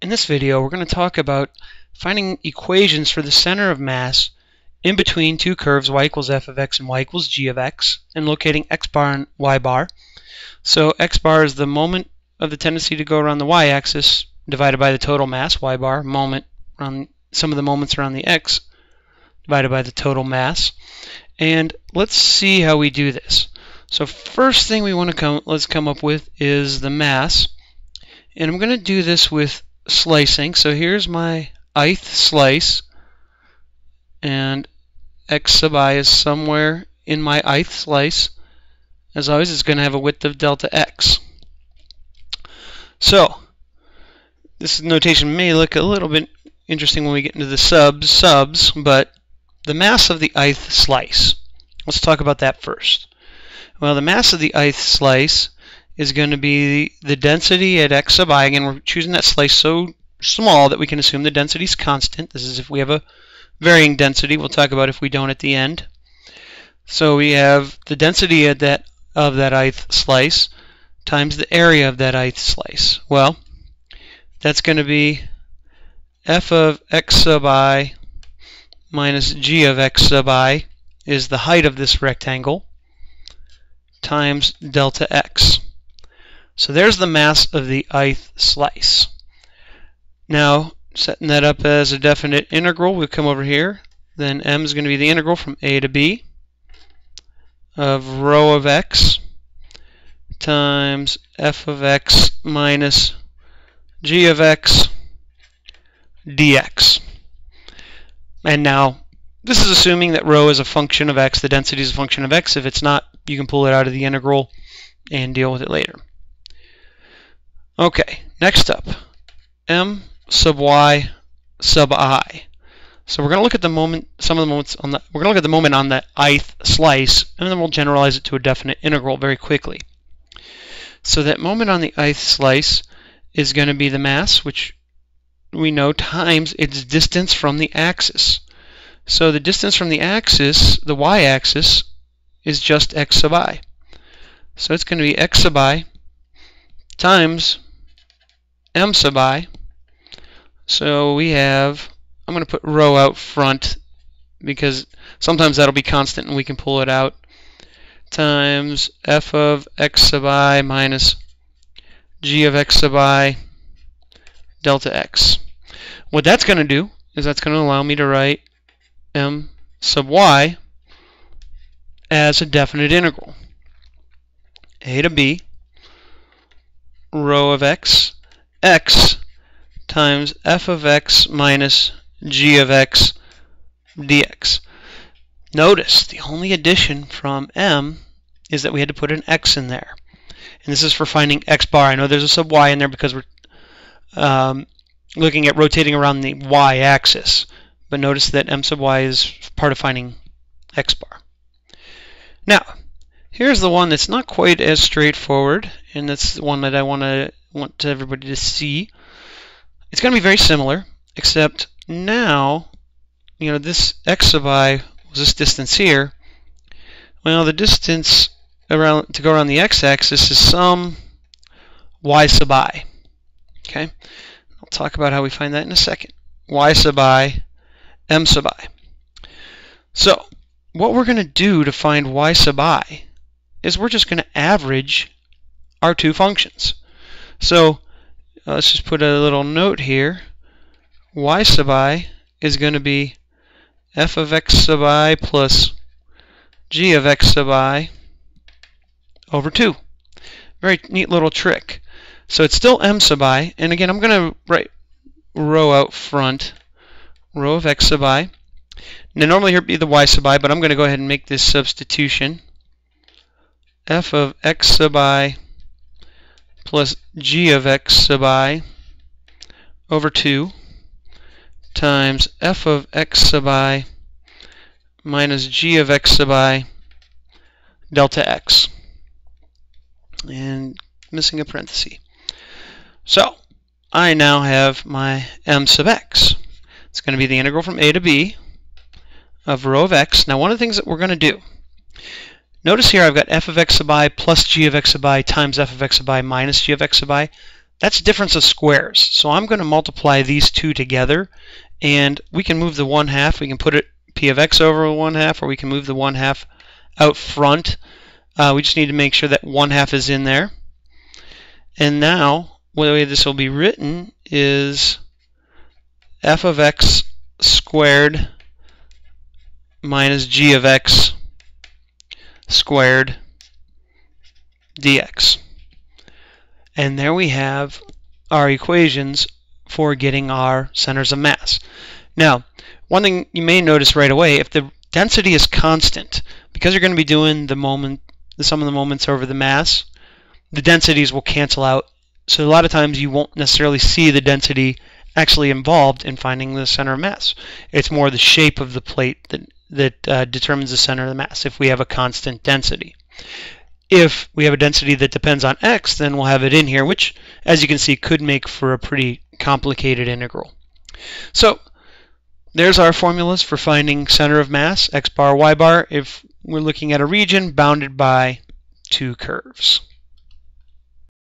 In this video, we're going to talk about finding equations for the center of mass in between two curves y equals f of x and y equals g of x, and locating x bar and y bar. So x bar is the moment of the tendency to go around the y-axis divided by the total mass, y bar, moment around sum of the moments around the x divided by the total mass. And let's see how we do this. So first thing we want to come let's come up with is the mass. And I'm going to do this with slicing. So here's my ith slice and x sub i is somewhere in my ith slice. As always, it's going to have a width of delta x. So this notation may look a little bit interesting when we get into the subs, subs, but the mass of the ith slice. Let's talk about that first. Well, the mass of the ith slice is going to be the density at x sub i. Again, we're choosing that slice so small that we can assume the density is constant. This is if we have a varying density. We'll talk about if we don't at the end. So we have the density of that of that ith slice times the area of that ith slice. Well, that's going to be f of x sub i minus g of x sub i is the height of this rectangle times delta x. So there's the mass of the ith slice. Now, setting that up as a definite integral, we come over here. Then m is going to be the integral from a to b of rho of x times f of x minus g of x dx. And now, this is assuming that rho is a function of x, the density is a function of x. If it's not, you can pull it out of the integral and deal with it later. Okay, next up, m sub y sub i. So we're going to look at the moment, sum of the moments on the, we're going to look at the moment on the ith slice, and then we'll generalize it to a definite integral very quickly. So that moment on the ith slice is going to be the mass, which we know times its distance from the axis. So the distance from the axis, the y-axis, is just x sub i. So it's going to be x sub i times m sub i. So we have, I'm going to put rho out front because sometimes that'll be constant and we can pull it out, times f of x sub i minus g of x sub i delta x. What that's going to do is that's going to allow me to write m sub y as a definite integral. a to b rho of x x times f of x minus g of x dx. Notice the only addition from m is that we had to put an x in there. And this is for finding x bar. I know there's a sub y in there because we're um, looking at rotating around the y-axis. But notice that m sub y is part of finding x bar. Now, here's the one that's not quite as straightforward, and that's the one that I want to want everybody to see. It's going to be very similar, except now, you know, this x sub i was this distance here. Well, the distance around to go around the x-axis is some y sub i. Okay, I'll talk about how we find that in a second. y sub i, m sub i. So, what we're going to do to find y sub i is we're just going to average our two functions. So, uh, let's just put a little note here. y sub i is going to be f of x sub i plus g of x sub i over 2. Very neat little trick. So it's still m sub i, and again I'm going to write rho out front, rho of x sub i. Now normally here would be the y sub i, but I'm going to go ahead and make this substitution. f of x sub i plus g of x sub i over 2 times f of x sub i minus g of x sub i delta x. And missing a parenthesis. So, I now have my m sub x. It's going to be the integral from a to b of rho of x. Now, one of the things that we're going to do, notice here I've got f of x sub i plus g of x sub i times f of x sub i minus g of x sub i. that's difference of squares. So I'm going to multiply these two together, and we can move the 1 half. We can put it p of x over 1 half, or we can move the 1 half out front. Uh, we just need to make sure that 1 half is in there. And now, the way this will be written is f of x squared minus g of x squared dx. And there we have our equations for getting our centers of mass. Now, one thing you may notice right away, if the density is constant, because you're going to be doing the moment, the sum of the moments over the mass, the densities will cancel out. So a lot of times you won't necessarily see the density actually involved in finding the center of mass. It's more the shape of the plate that, that uh, determines the center of the mass if we have a constant density. If we have a density that depends on x, then we'll have it in here, which, as you can see, could make for a pretty complicated integral. So there's our formulas for finding center of mass, x bar, y bar, if we're looking at a region bounded by two curves.